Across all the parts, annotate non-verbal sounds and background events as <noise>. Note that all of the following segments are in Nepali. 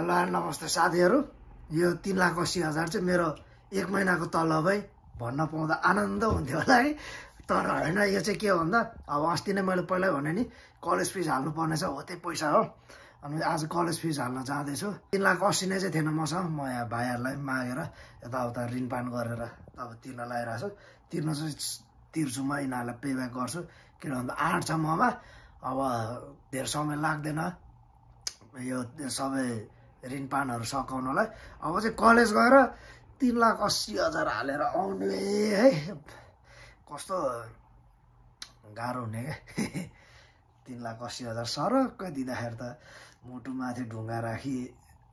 हेलो नमस्ते साथीहरू यो तिन लाख अस्सी हजार चाहिँ मेरो एक महिनाको तलबै भन्न पाउँदा आनन्द हुन्थ्यो होला है। तर होइन यो चाहिँ के हो भन्दा अब अस्ति नै मैले पहिल्यै भने नि कलेज फिस हाल्नु पर्नेछ हो त्यही पैसा हो। अनि आज कलेज फिस हाल्न जाँदैछु। तिन लाख अस्सी नै चाहिँ थिएन मसँग। म यहाँ भाइहरूलाई मागेर यताउता ऋणपान गरेर अब तिर्न लगाइरहेको छु तिर्न चाहिँ तिर्छु म यिनीहरूलाई पेब्याक गर्छु। किन भन्दा आँट छ ममा। अब धेरै समय लाग्दैन। यो सबै ऋणपानहरू सकाउनलाई अब चाहिँ कलेज गएर तिन लाख अस्सी हजार हालेर आउने है। कस्तो गाह्रो हुने क्या तिन लाख अस्सी हजार सरक्कै दिँदाखेरि त मुटुमाथि ढुङ्गा राखी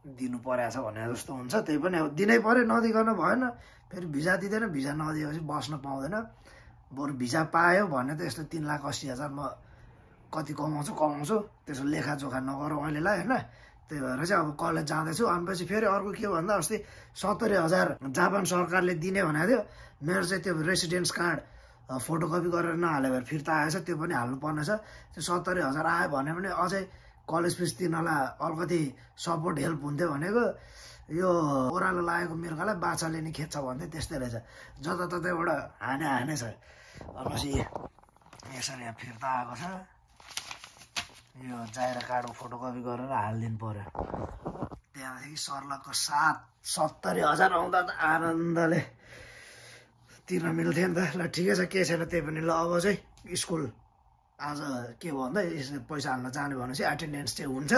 दिनु परेको छ भने जस्तो हुन्छ। त्यही पनि अब दिनै पऱ्यो नदिकन भएन। फेरि भिजा दिँदैन भिजा नदिएपछि बस्न पाउँदैन। बरु भिजा पायो भने त यस्तो तिन लाख अस्सी हजार म कति कमाउँछु कमाउँछु। त्यसो लेखाजोखा नगरौँ अहिलेलाई होइन? त्यही भएर चाहिँ अब कलेज जाँदैछु। अनि पछि फेरि अर्को के भन्दा अस्ति सत्तरी हजार जापान सरकारले दिने भनेको थियो। मेरो चाहिँ त्यो रेसिडेन्स कार्ड फोटोकपी गरेर नहाल्यो भने फिर्ता आएछ त्यो पनि हाल्नु पर्ने त्यो सत्तरी हजार आयो भने पनि अझै कलेज फिस तिर्नलाई अलिकति सपोर्ट हेल्प हुन्थ्यो भनेको। यो ओह्रालो लागेको मिर्गालाई बाछाले नि खेद्छ भन्थ्यो त्यस्तै रहेछ। जताततैबाट हाने हाने छ। भनेपछि यसरी फिर्ता आएको छ। यो जाएर कार्डको फोटोकपी गरेर हालिदिनु पऱ्यो त्यहाँदेखि सर्लकको सात सत्तरी हजार आउँदा त आनन्दले तिर्न मिल्थ्यो नि त। ल ठिकै छ केही छैन त्यही पनि ल अब चाहिँ स्कुल आज के भन्दा पैसा हाल्न जाने भनेपछि एटेन्डेन्स चाहिँ हुन्छ।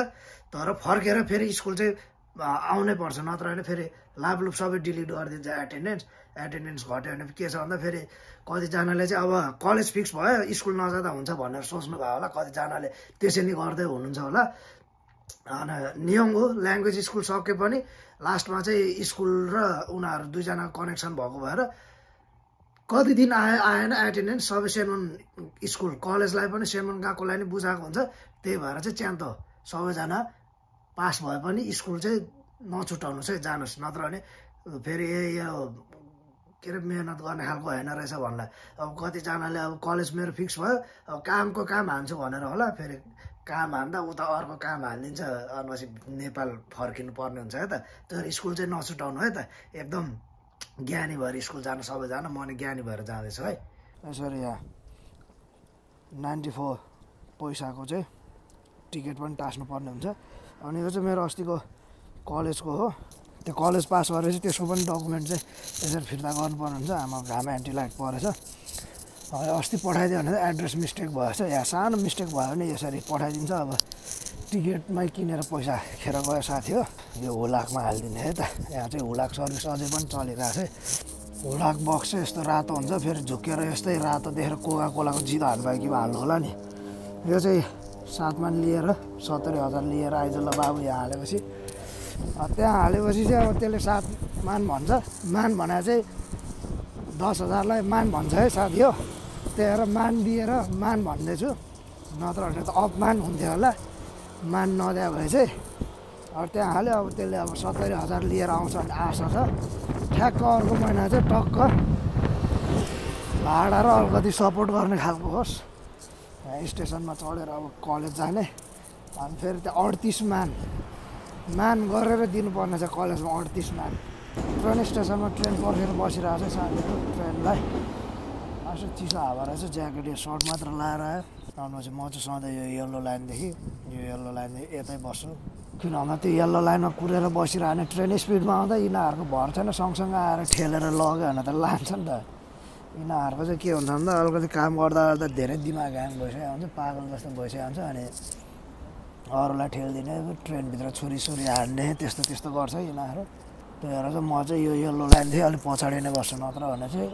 तर फर्केर फेरि स्कुल चाहिँ आउनै पर्छ नत्र भने फेरि लाभलुप सबै डिलिट गरिदिन्छ एटेन्डेन्स एटेन्डेन्स घट्यो भने के छ भन्दा फेरि कतिजनाले चाहिँ अब कलेज फिक्स भयो स्कुल नजाँदा हुन्छ भनेर सोच्नु भयो होला। कतिजनाले त्यसरी गर्दै हुनुहुन्छ होला। अनि नियम हो ल्याङ्ग्वेज स्कुल सके पनि लास्टमा चाहिँ स्कुल र उनीहरू दुईजनाको कनेक्सन भएको भएर कति दिन आए आएन एटेन्डेन्स सबै सेमन स्कुल कलेजलाई पनि सेमन गएकोलाई नि बुझाएको हुन्छ। त्यही भएर चाहिँ च्यान्त सबैजना पास भए पनि स्कुल चाहिँ नछुटाउनुहोस् है जानुहोस्। नत्र भने फेरि यो के अरे मिहिनेत गर्ने खालको होइन रहेछ भन्ला। अब कतिजनाले अब कलेज मेरो फिक्स भयो अब कामको काम हान्छु भनेर होला फेरि काम हान्दा उता अर्को काम हालिदिन्छ अनि नेपाल फर्किनु पर्ने हुन्छ है त। तर स्कुल चाहिँ नछुटाउनु है त। एकदम ज्ञानी भएर स्कुल जानु सबैजना म नि ज्ञानी भएर जाँदैछु है। यसरी यहाँ नाइन्टी फोर पैसाको चाहिँ टिकट पनि टाँस्नु पर्ने हुन्छ। अनि यो चाहिँ मेरो अस्तिको कलेजको हो। त्यो कलेज पास गरेर चाहिँ त्यसको पनि डकुमेन्ट चाहिँ यसरी फिर्ता गर्नुपर्ने हुन्छ आमा एन्टी लाइट परेछ। अस्ति पठाइदियो भने एड्रेस मिस्टेक भएछ या सानो मिस्टेक भयो भने यसरी पठाइदिन्छ। अब टिकटमै किनेर पैसा खेर गयो साथी हो। यो हुलाकमा हालिदिने है त। यहाँ चाहिँ हुलाक सर्भिस अझै पनि चलिरहेको छ हुलाक बक्स चाहिँ यस्तो रातो हुन्छ। फेरि झुकेर यस्तै रातो देखेर कोका कोलाको जिरो हाल्नुभयो कि हाल्नु होला नि। यो चाहिँ सातमा लिएर सत्तरी हजार लिएर आइज ल बाबु यहाँ हालेपछि। त्यहाँ हालेपछि चाहिँ अब त्यसले सात मान भन्छ। मान भने चाहिँ दस हजारलाई मान भन्छ है साथी हो। त्यही भएर मान दिएर मान भन्दैछु। नत्र भने त अपमान हुन्थ्यो होला। मान नदिए भए चाहिँ अब त्यहाँ हाल्यो। अब त्यसले अब सत्तरी हजार लिएर आउँछ भन्ने आशा छ। ठ्याक्क अर्को महिना चाहिँ टक्क भाडा र अलिकति सपोर्ट गर्ने खालको होस्। स्टेसनमा चढेर अब कलेज जाने। अनि फेरि त्यो अडतिस मान मान गरेर दिनुपर्ने छ कलेजमा अडतिस मान ट्रेन स्टेसनमा ट्रेन पर्खेर बसिरहेको छ साथीहरू ट्रेनलाई। यसो चिसो हावा रहेछ ज्याकेट यो सर्ट मात्र लाएर आयो। चाहिँ म चाहिँ सधैँ यो यल्लो लाइनदेखि यो यल्लो लाइनदेखि यतै बस्छु। किन भन्दा त्यो यल्लो लाइनमा कुरेर बसिरह्यो भने ट्रेन स्पिडमा आउँदा यिनीहरूको भर छैन सँगसँगै आएर ठेलेर लग्यो भने त लान्छ नि त। यिनीहरूको चाहिँ के हुन्छ भन्दा अलिकति काम गर्दा गर्दा धेरै दिमाग ह्याङ भइसकेको हुन्छ पागल जस्तो भइसकेको हुन्छ अनि अरूलाई ठेलिदिने ट्रेनभित्र छुरी छुरी हान्ने त्यस्तो त्यस्तो गर्छ यिनीहरू। त्यही भएर चाहिँ म चाहिँ यो यल्लो लाइनदेखि अलिक पछाडि नै बस्छु नत्र भने चाहिँ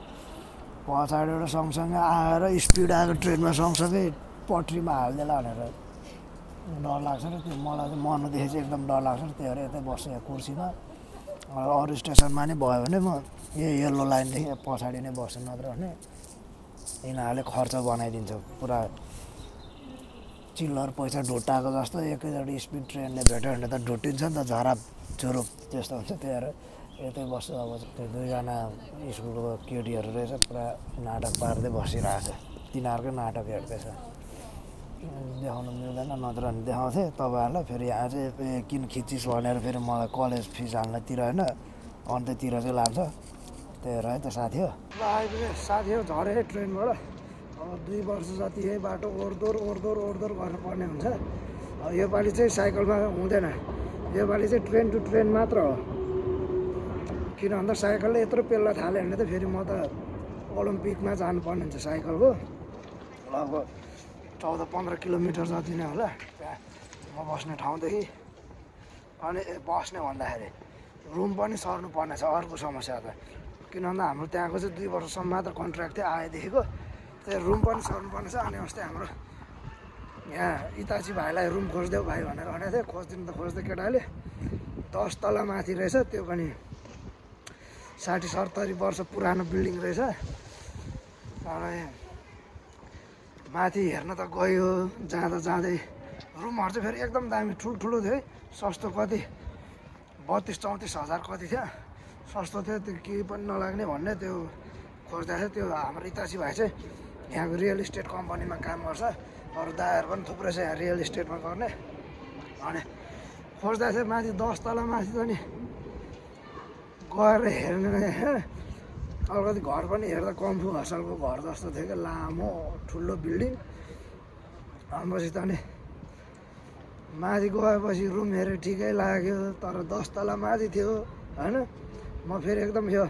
पछाडिबाट सँगसँगै आएर स्पिड आएको ट्रेनमा सँगसँगै पट्रीमा हालिदिएला भनेर डर लाग्छ र त्यो मलाई चाहिँ मर्नुदेखि चाहिँ एकदम डर लाग्छ त्यही भएर यतै बस्छु यहाँ कुर्सीमा। अरू स्टेसनमा नै भयो भने म यही यल्लो लाइनदेखि पछाडि नै बस्छु नत्र भने यिनीहरूले खर्च बनाइदिन्छ पुरा चिल्लर पैसा ढुट्टाएको जस्तो एकैचोटि स्पिड ट्रेनले भेट्यो भने त ढुट्टिन्छ नि त झराप झुरुप त्यस्तो हुन्छ त्यही भएर यतै बस्छु अब त्यो दुईजना स्कुलको केटीहरू रहेछ पुरा नाटक पार्दै बसिरहेको छ। तिनीहरूकै नाटक हेर्दैछ। देखाउनु मिल्दैन नत्र भने देखाउँथेँ। तपाईँहरूलाई फेरि ए, किन खिचिस भनेर फेरि मलाई कलेज फिस हाल्नतिर होइन अन्त्यतिर चाहिँ लान्छ त्यही भएर है त साथी हो। आइपुग्यो साथी हो झरेँ ट्रेनबाट। अब दुई वर्ष जति यही बाटो ओहोरदोहोर ओहोरदोहोर ओहोरदोहोर गर्नुपर्ने हुन्छ। योपालि चाहिँ साइकलमा हुँदैन। योपालि चाहिँ ट्रेन टु ट्रेन मात्र हो। किन भन्दा साइकलले यत्रो पेल्न थाल्यो भने त फेरि म त ओलम्पिकमा जानुपर्ने हुन्छ साइकलको। अब चौध पन्ध्र किलोमिटर जति नै होला त्यहाँ म बस्ने ठाउँदेखि अनि बस्ने भन्दाखेरि रुम पनि सर्नु पर्ने छ अर्को समस्या त। किन हाम्रो त्यहाँको चाहिँ दुई वर्षसम्म मात्र कन्ट्र्याक्ट थियो आएदेखिको त्यो रुम पनि सर्नु पर्ने छ अनि अस्ति हाम्रो यहाँ इताची भाइलाई रुम खोजिदेऊ भाइ भनेर भनेको थियो खोजिदिनु त खोज्दै केटाले दस तल माथि रहेछ त्यो पनि साठी सत्तरी वर्ष पुरानो बिल्डिङ रहेछ। अनि माथि हेर्न त गयो जाँदा जाँदै। रुमहरू चाहिँ फेरि एकदम दामी ठुल्ठुलो थियो है। सस्तो कति? बत्तिस चौतिस हजार कति थियो? सस्तो थियो त्यो केही पनि नलाग्ने भन्ने त्यो खोज्दा थियो त्यो हाम्रो इतासी भाइ चाहिँ यहाँको रियल इस्टेट कम्पनीमा काम गर्छ। अरू दायाहरू पनि थुप्रै छ यहाँ रियल इस्टेटमा गर्ने। अनि खोज्दा चाहिँ माथि दस तल माथि त नि गएर हेर्ने अलिकति घर पनि हेर्दा कम्फु हसलको घर जस्तो थियो क्या लामो ठुलो बिल्डिङ। भनेपछि त नि माथि गएपछि रुम हेरेँ ठिकै लाग्यो तर दस तल माथि थियो होइन? म फेरि एकदम यो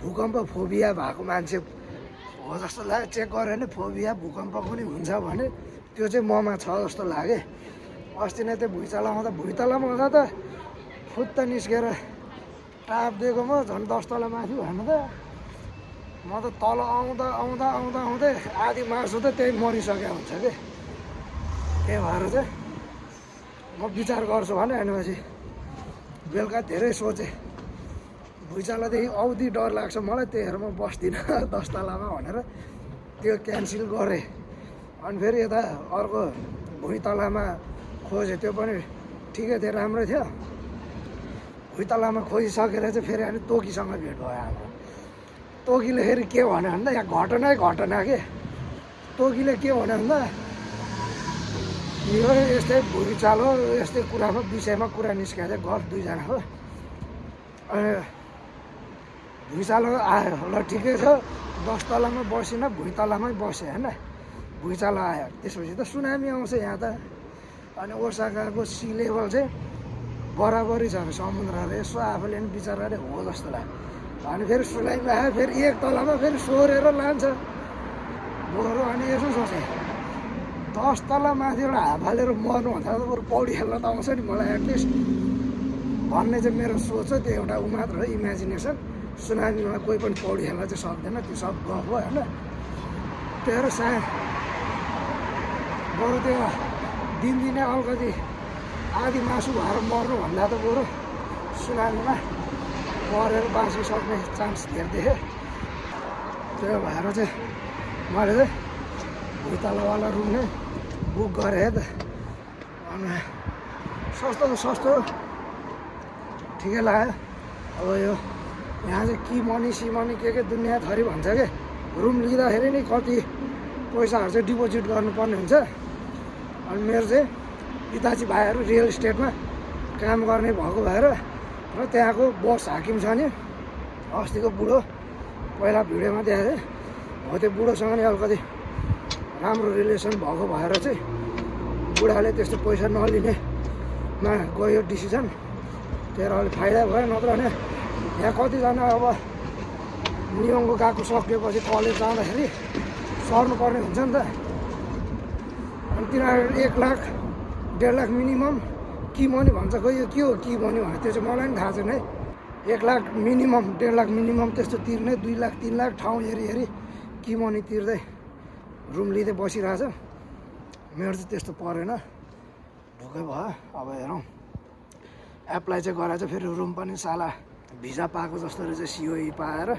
भूकम्प फोबिया भएको मान्छे हो जस्तो लाग्यो। चेक गरेँ भने फोबिया भूकम्प पनि हुन्छ भने त्यो चाहिँ ममा छ जस्तो लाग्यो। अस्ति नै त्यो भुइँचालो आउँदा भुइँतलामा आउँदा त फुत्त निस्केर टाप दिएको म झन् दस तल माथि भन्नु त। म त तल आउँदा आउँदा आउँदा आउँदै आधी मासु त त्यही मरिसकेको हुन्छ कि। त्यही भएर चाहिँ म विचार गर्छु भने भनेपछि बेलुका धेरै सोचेँ। भुइँचालोदेखि औधी डर लाग्छ मलाई त्यही भएर म बस्दिनँ <laughs> दस तलामा भनेर त्यो क्यान्सल गरेँ। अनि फेरि यता अर्को भुइँतलामा खोजेँ त्यो पनि ठिकै थियो राम्रै थियो। भुइँतलामा खोजिसकेर चाहिँ फेरि अनि तोकीसँग भेट भयो हाम्रो तोकीले फेरि के भन्यो भन्दा यहाँ घटनै घटना के तोकीले के भन्यो भन्दा यो यस्तै भुइँचालो यस्तै कुरामा विषयमा कुरा निस्केको थियो घर दुईजनाको अनि भुइँचालो आयो ल ठिकै छ दस तलामा बसिनँ भुइँतलामै बसेँ होइन भुइँचालो आयो त्यसपछि त सुनामी आउँछ यहाँ त अनि ओसाकाको सी लेभल चाहिँ बराबरी छ अरे समुद्रले यसो आफूले पनि बिचराले हो जस्तो लाग्यो अनि फेरि सुनामी आयो फेरि एक तलामा फेरि सोरेर लान्छ बरु अनि यसो सोचेँ दस तल माथिबाट हात हालेर मर्नुभन्दा त बरु पौडी खेल्न त आउँछ नि मलाई एटलिस्ट भन्ने चाहिँ मेरो सोच हो त्यो एउटा ऊ मात्र हो इमेजिनेसन सुनामीमा कोही पनि पौडी खेल्न चाहिँ सक्दैन त्यो सब गफ हो होइन त्यही भएर सायद बरु त्यो दिनदिनै अलिकति आधी मासु भएर मर्नुभन्दा त बरु सुनामीमा मरेर बाँचिसक्ने चान्स धेरै देखेँ त्यो भएर चाहिँ मैले चाहिँ भुइँतलावाला रुम नै बुक गरेँ त। अनि सस्तो त सस्तो। ठिकै लाग्यो। अब यो यहाँ चाहिँ कि मनी सिमनी के के दुनियाँ थरी भन्छ कि? रुम लिँदाखेरि नि कति पैसाहरू चाहिँ डिपोजिट गर्नुपर्ने हुन्छ। अनि मेरो चाहिँ पिताजी भाइहरू रियल इस्टेटमा काम गर्ने भएको भएर र त्यहाँको बस हाकिम छ नि। अस्तिको बुढो पहिला भिडियोमा देखाएको हो त्यो बुढोसँग नि अलिकति राम्रो रिलेसन भएको भएर चाहिँ बुढाले त्यस्तो पैसा नलिनेमा गयो डिसिजन त्यही अलिक फाइदा भयो नत्र भने यहाँ कतिजना अब नियमको गएको सकिएपछि कलेज जाँदाखेरि सर्नुपर्ने हुन्छ नि त। अनि तिनीहरू एक लाख डेढ लाख मिनिमम कि मनी भन्छ खोइ यो के हो कि मनी भने त्यो चाहिँ मलाई पनि थाहा छैन है। एक लाख मिनिमम डेढ लाख मिनिमम त्यस्तो तिर्ने दुई लाख तिन लाख ठाउँ हेरी हेरी कि मनी तिर्दै रुम लिँदै बसिरहेछ। मेरो चाहिँ त्यस्तो परेन। ढुक्कै भयो अब हेरौँ। एप्लाई चाहिँ गराएर चाहिँ फेरि रुम पनि साला भिजा पाएको जस्तो रहेछ सिओई पाएर।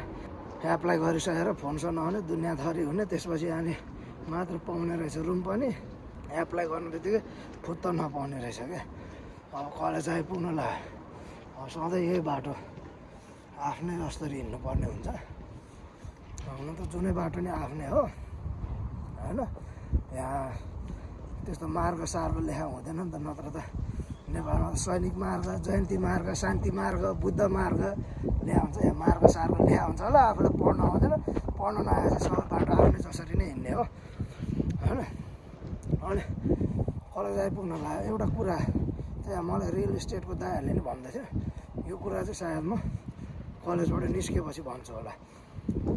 एप्लाई गरिसकेर फोनसँग नहुने दुनियाँथरी हुने त्यसपछि अनि मात्र पाउने रहेछ रुम पनि। एप्लाई गर्नु बित्तिकै फुत्त नपाउने रहेछ क्या। अब कलेज आइपुग्नुलाई अब सधैँ यही बाटो आफ्नै जस्तरी हिँड्नुपर्ने हुन्छ। हुनु त जुनै बाटो नि आफ्नै हो होइन? यहाँ त्यस्तो मार्ग सार्ग लेखा हुँदैन नि त नत्र त नेपालमा सैनिक मार्ग जयन्ती मार्ग शान्ति मार्ग बुद्ध मार्ग ल्याएको हुन्छ। यहाँ मार्ग सार्ग ल्याएको हुन्छ होला आफूलाई पढ्न आउँदैन। पढ्न नआएर सब बाटो आउने जसरी नै हिँड्ने हो होइन? अनि कलेज आइपुग्न लाग्यो एउटा कुरा त्यहाँ मलाई रियल इस्टेटको दाइहरूले नि भन्दै थियो यो कुरा चाहिँ सायद म कलेजबाट निस्केपछि भन्छु होला।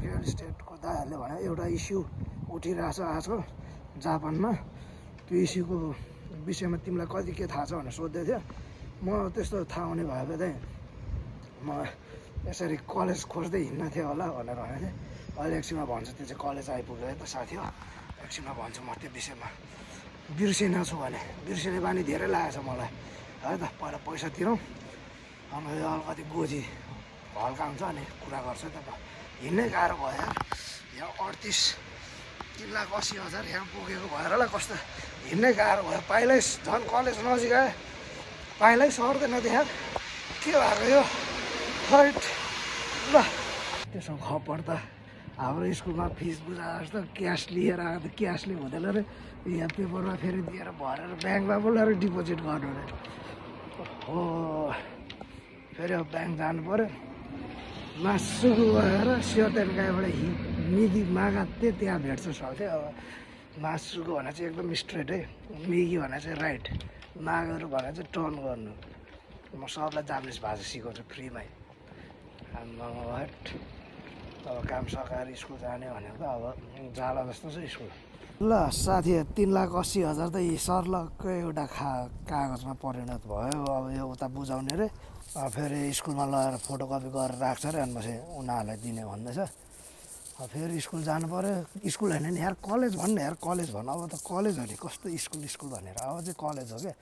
रियल इस्टेटको दाइहरूले भने एउटा इस्यु उठिरहेछ आजकल जापानमा। त्यो इस्युको विषयमा तिमीलाई कति के थाहा छ भनेर सोध्दै थियो म त्यस्तो थाहा हुने भएको चाहिँ म यसरी कलेज खोज्दै हिँड्न थियो होला भनेर भनेको थिएँ। अहिले एकछिनमा भन्छु त्यो चाहिँ कलेज आइपुग्यो है त साथी हो। एकछिनमा भन्छु म त्यो विषयमा। बिर्सिन छु भने। बिर्सिने बानी धेरै लागेको छ मलाई। है त पहिला पैसा तिरौँ। अनि यो अलिकति गोजी हल्का हुन्छ अनि कुरा गर्छ त हिँड्नै गाह्रो भयो यार। यहाँ अडतिस तिन लाख असी हजार यहाँ पुगेको भएर होला कस्तो? हिँड्नै गाह्रो भयो। पाइलै झन् कलेज नजिक। आयो पाइलै सर्दैन त्यहाँ के भएको यो? खैट ल त्यसो खपर त हाम्रो स्कुलमा फिस बुझा जस्तो क्यास लिएर आएको क्यासले हुँदैन रे यहाँ पेपरमा फेरि दिएर भरेर ब्याङ्कमा बोलाएर डिपोजिट गर्नु रे हो फेरि अब ब्याङ्क जानु पऱ्यो मासुको गएर सियोतेन गाईबाट हि मिगी मागा थिएँ त्यहाँ भेट्छ सक्थेँ अब मासुको भने चाहिँ एकदम स्ट्रेट है मिगी भने चाहिँ राइट मागहरू भने चाहिँ टर्न गर्नु म सबलाई जापानिज भाषा सिकाउँछु फ्रीमै हट अब काम सकाएर स्कुल जाने भनेको अब जाला जस्तो छ स्कुल। ल साथी तिन लाख अस्सी हजार त यी सर्लक्कै एउटा खा कागजमा परिणत भयो। अब यो उता बुझाउने रे अब फेरि स्कुलमा लगेर फोटोकपी गरेर राख्छ अरे अनि पछि उनीहरूलाई दिने भन्दैछ। अब फेरि स्कुल जानु पऱ्यो स्कुल होइन नि यार कलेज भन्ने यार कलेज भन्नु अब त कलेज हो नि कस्तो स्कुल स्कुल भनेर। अब चाहिँ कलेज हो क्या।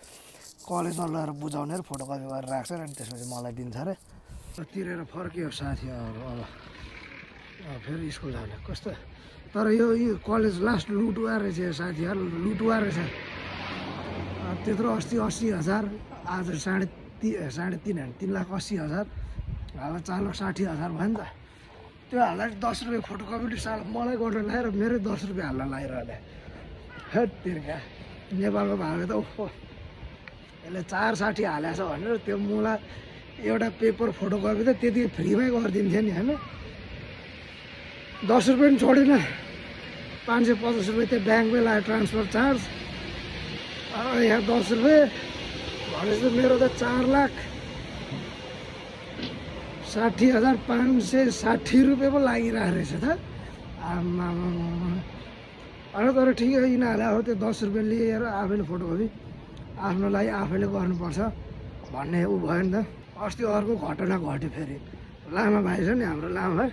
कलेजमा लगेर बुझाउने र फोटोकपी गरेर राख्छ अरे अनि त्यसपछि मलाई दिन्छ अरे। तिरेर फर्कियो साथी अब अब अब। फेरि स्कुल जाने। कस्तो? तर यो यो कलेज लास्ट लुटुवा रहेछ यो साथीहरू। लुटुवा रहेछ त्यत्रो अस्ति अस्सी हजार आज साढे ति साढे तिन तिन लाख अस्सी हजार। अब चार लाख साठी हजार भयो नि त। त्यो हाल्दा दस रुपियाँ फोटोकपी साल मलाई गर्न लगाएर मेरै दस रुपियाँ हाल्न लगाइरहने हेट तिर्का नेपालको भएको त ओहो यसले चार साठी हालेको छ भनेर त्यो मुला एउटा पेपर फोटोकपी त त्यति फ्रीमै गरिदिन्थ्यो नि होइन? दस रुपियाँ पनि छोडेन। पाँच सय पचास रुपियाँ त्यो ब्याङ्कमै लाग्यो ट्रान्सफर चार्ज। यहाँ दस रुपियाँ। भनेपछि मेरो त चार लाख। साठी हजार पाँच सय साठी रुपियाँ पो लागिरहेको रहेछ त। आमा अरे तर ठिकै हो यिनीहरूले अब त्यो दस रुपियाँ लिएर आफैले फोटोकपी आफ्नो लागि आफैले गर्नुपर्छ भन्ने ऊ भयो नि त। अस्ति अर्को घटना घट्यो फेरि। लामा भाइ छ नि हाम्रो लामा भाइ।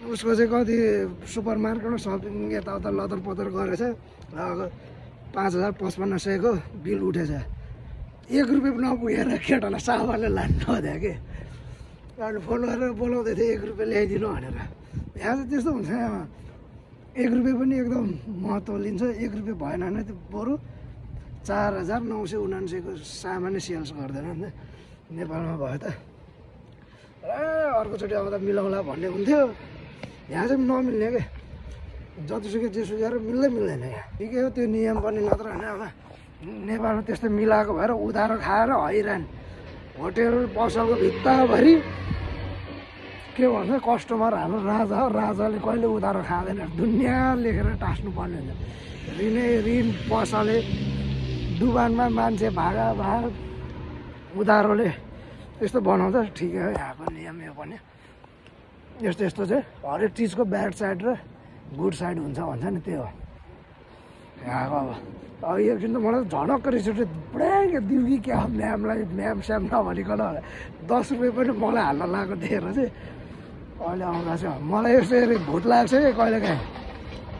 उसको चाहिँ कति सुपर मार्केटमा सपिङ यताउता लतर पतर गरेछ पाँच हजार पचपन्न सयको बिल उठेछ। एक रुपियाँ नपुगेर केटालाई सामानले लानु नदियो कि? अनि फोन गरेर बोलाउँदै थियो एक रुपियाँ ल्याइदिनु भनेर। यहाँ चाहिँ त्यस्तो हुन्छ एक रुपियाँ पनि एकदम महत्त्व लिन्छ एक रुपियाँ भएन भने त्यो बरु चार हजार नौ सय उनान्सयको सामानै सेल्स गर्दैन नि त। नेपालमा भयो त। ए अर्कोचोटि त मिलाउला भन्ने हुन्थ्यो। यहाँ चाहिँ नमिल्ने क्या जतिसुकै जेसुकै मिल्दै मिल्दैन यहाँ ठिकै हो त्यो नियम पनि नत्र होइन अब। नेपालमा त्यस्तो मिलाएको भएर उधारो खाएर हैरान। होटेल पसलको भित्ताभरि के भन्छ कस्टमर हाम्रो राजा राजाले कहिले उधारो खाँदैन दुनियाँ लेखेर टाँस्नु पर्ने हुन्छ। ऋणै ऋण पसले। डुबानमा मान्छे भागा भाग उधारोले यस्तो बनाउँछ ठिकै हो यहाँको नियम यो पनि। यस्तो यस्तो चाहिँ हरेक चिजको ब्याड साइड र गुड साइड हुन्छ भन्छ नि त्यो हो। यहाँको अब अब एकछिन त मलाई झनक्क रिस उठ्यो पुरै दिउ कि क्या म्यामलाई म्याम स्याम नभनिकन दस रुपियाँ पनि मलाई हाल्न लगाएको देखेर चाहिँ अहिले आउँदा चाहिँ मलाई यसरी भुट लाग्छ कि कहिले काहीँ।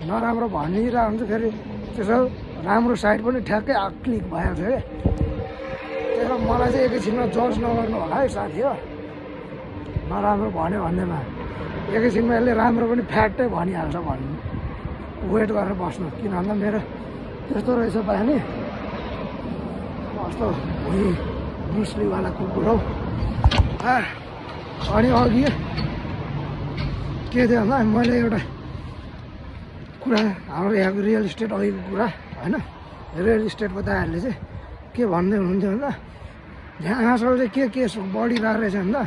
नराम्रो भनिरहेको हुन्छ फेरि। त्यसो राम्रो साइड पनि ठ्याक्कै क्लिक भएको छ कि त्यसो मलाई चाहिँ एकैछिनमा जज नगर्नु होला है साथी हो। नराम्रो भन्यो भन्दैमा। एकैछिनमा यसले राम्रो पनि फ्याक्टै भनिहाल्छ भन्नु। वेट गरेर बस्नु किन भन्दा मेरो त्यस्तो रहेछ पानी। कस्तो भुइँ ब्रुसलीवाला कुकुर हौ। अनि अघि के थियो भन्दा मैले एउटा कुरा हाम्रो यहाँको रियल इस्टेट अघिको कुरा होइन? रियल इस्टेटको दाइहरूले चाहिँ के भन्दै हुनुहुन्थ्यो भन्दा यहाँ आँसल चाहिँ के के बढिरहेको रहेछ भन्दा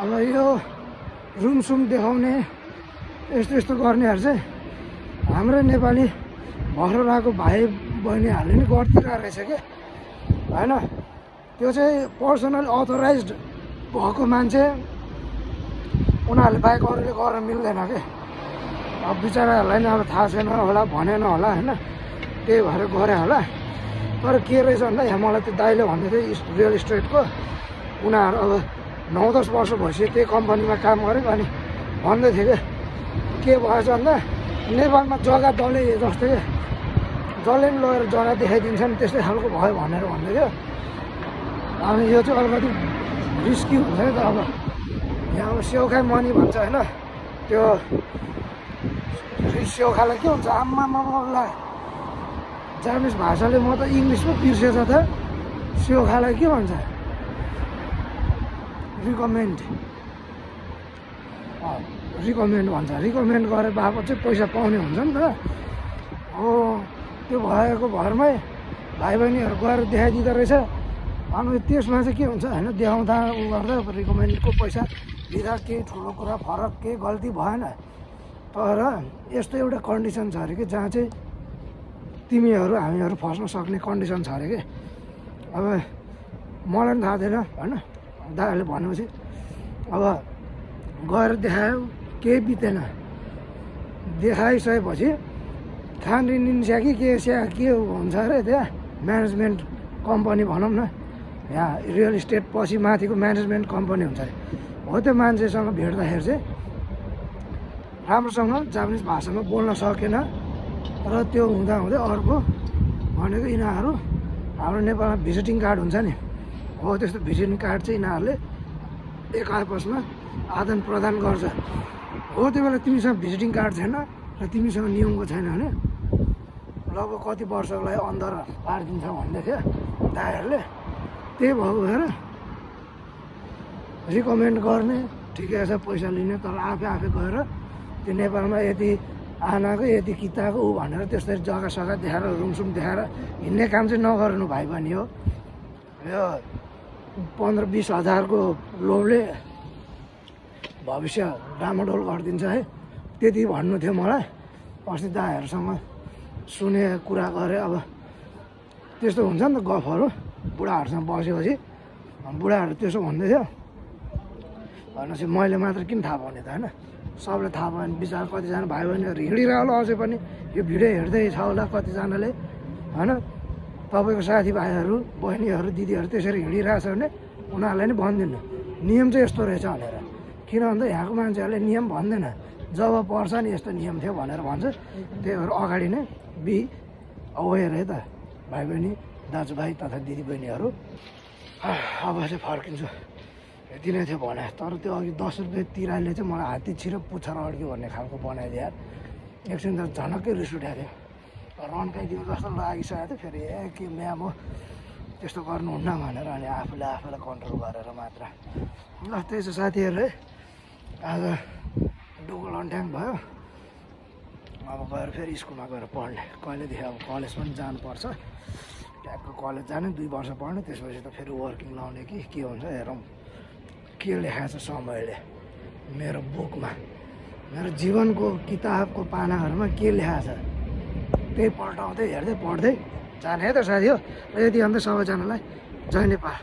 अब यो रुमसुम देखाउने यस्तो यस्तो गर्नेहरू चाहिँ हाम्रो नेपाली भर्खर आएको भाइ बहिनीहरूले नि गरिदिरहेको रहेछ क्या होइन? त्यो चाहिँ पर्सनल अथोराइज भएको मान्छे उनीहरूले बाहेक अरूले गर्न मिल्दैन क्या अब बिचराहरूलाई नि अब थाहा छैन होला भनेन होला होइन? त्यही भएर गरे होला। तर के रहेछ भन्दा यहाँ मलाई त्यो दाइले भन्दै थियो रियल इस्टेटको उनीहरू अब नौ दस वर्ष भइसक्यो त्यही कम्पनीमा काम गरेको अनि भन्दै थियो क्या के भएछ भन्दा नेपालमा जग्गा डल्लै जस्तो क्या जसले पनि लगेर जग्गा देखाइदिन्छ नि त्यस्तै खालको भयो भनेर भन्दै थियो। अनि यो चाहिँ अलिकति रिस्की हुन्छ नि त अब। यहाँ अब स्याउखाइ मनी भन्छ होइन त्यो स्याउखालाई के हुन्छ आम्मामाला जापानिज भाषाले म त इङ्ग्लिस पो बिर्सेछ त। स्याउखालाई के भन्छ? रिकमेन्ड रिकमेन्ड भन्छ। रिकमेन्ड गरे बापत चाहिँ पैसा पाउने हुन्छ नि त। हो त्यो भएको भरमै भाइ बहिनीहरू गएर देखाइदिँदो रहेछ। अनि त्यसमा चाहिँ के हुन्छ होइन देखाउँदा उ गर्दा रिकमेन्डको पैसा लिँदा केही ठुलो कुरा फरक केही गल्ती भएन। तर यस्तो एउटा कन्डिसन छ अरे कि जहाँ चाहिँ तिमीहरू हामीहरू फस्न सक्ने कन्डिसन छ अरे कि। अब मलाई पनि थाहा थिएन होइन? दादाहरूले भनेपछि अब गएर देखायो केही बितेन। देखाइसकेपछि निन्स्या कि के स्या के हुन्छ अरे त्यहाँ म्यानेजमेन्ट कम्पनी भनौँ न। यहाँ रियल इस्टेट पछि माथिको म्यानेजमेन्ट कम्पनी हुन्छ अरे। हो त्यो मान्छेसँग भेट्दाखेरि चाहिँ राम्रोसँग जापानिज भाषामा बोल्न सकेन र त्यो हुँदा हुँदै अर्को भनेको यिनीहरू हाम्रो नेपालमा भिजिटिङ कार्ड हुन्छ नि। हो त्यस्तो भिजिटिङ कार्ड चाहिँ यिनीहरूले एक आपसमा आदान प्रदान गर्छ। हो त्यो बेला तिमीसँग भिजिटिङ कार्ड छैन र तिमीसँग नियमको छैन भने लगभग कति वर्षको लागि अन्धर पारिदिन्छ भन्दै थियो दाइहरूले त्यही भएर रिकमेन्ड गर्ने ठिकै छ पैसा लिने तर आफै आफै गएर त्यो नेपालमा यति आनाको यति किताको ऊ भनेर त्यसरी जग्गा सग्गा देखाएर रुमसुम देखाएर हिँड्ने काम चाहिँ नगर्नु भाइ पनि हो। यो पन्ध्र बिस हजारको लोभले भविष्य डामाडोल गरिदिन्छ है। त्यति भन्नु थियो मलाई। अस्ति दाइहरूसँग सुने कुरा गरेँ। अब त्यस्तो हुन्छ नि त गफहरू। बुढाहरूसँग बसेपछि। बुढाहरू त्यसो भन्दै थियो भनेपछि मैले मात्र किन थाहा पाउने त होइन? सबले थाहा पायो भने बिचरा कतिजना भाइ बहिनीहरू हिँडिरह होला अझै पनि। यो भिडियो हेर्दै छ होला कतिजनाले। होइन? तपाईँको साथीभाइहरू बहिनीहरू दिदीहरू त्यसरी हिँडिरहेछ भने उनीहरूलाई नि भनिदिनु। नियम चाहिँ यस्तो रहेछ भनेर। किन भन्दा यहाँको मान्छेहरूले नियम भन्दैन। जब पर्छ नि यस्तो नियम थियो भनेर भन्छ। त्यही भएर अगाडि नै बी अवेर है त भाइ बहिनी दाजुभाइ तथा दिदीबहिनीहरू। अब चाहिँ फर्किन्छु। यति नै थियो भने तर त्यो अघि दस रुपियाँ तिराले चाहिँ मलाई हात्ती छिरो पुच्छर अड्क्यो भन्ने खालको बनाइदियो एकछिन त झनक्कै रिस उठाएको थियो। रन्काइदियो जस्तो लागिसकेको थियो फेरि ए के म्याम हो? त्यस्तो गर्नुहुन्न भनेर अनि आफूले आफूलाई कन्ट्रोल गरेर मात्र। ल त्यही छ साथीहरू है आज डुगो लन्ठ्याङ भयो। अब गएर फेरि स्कुलमा गएर पढ्ने। कहिलेदेखि अब कलेज पनि जानुपर्छ। ट्याक्क कलेज जाने दुई वर्ष पढ्ने त्यसपछि त फेरि वर्किङ लाउने कि के हुन्छ हेरौँ। के लेखाएको छ समयले? मेरो बुकमा। मेरो जीवनको किताबको पानाहरूमा के लेखाएको छ? त्यही पल्टाउँदै हेर्दै पढ्दै जाने है त साथी हो। र यति अन्त सबैजनालाई। जय नेपाल।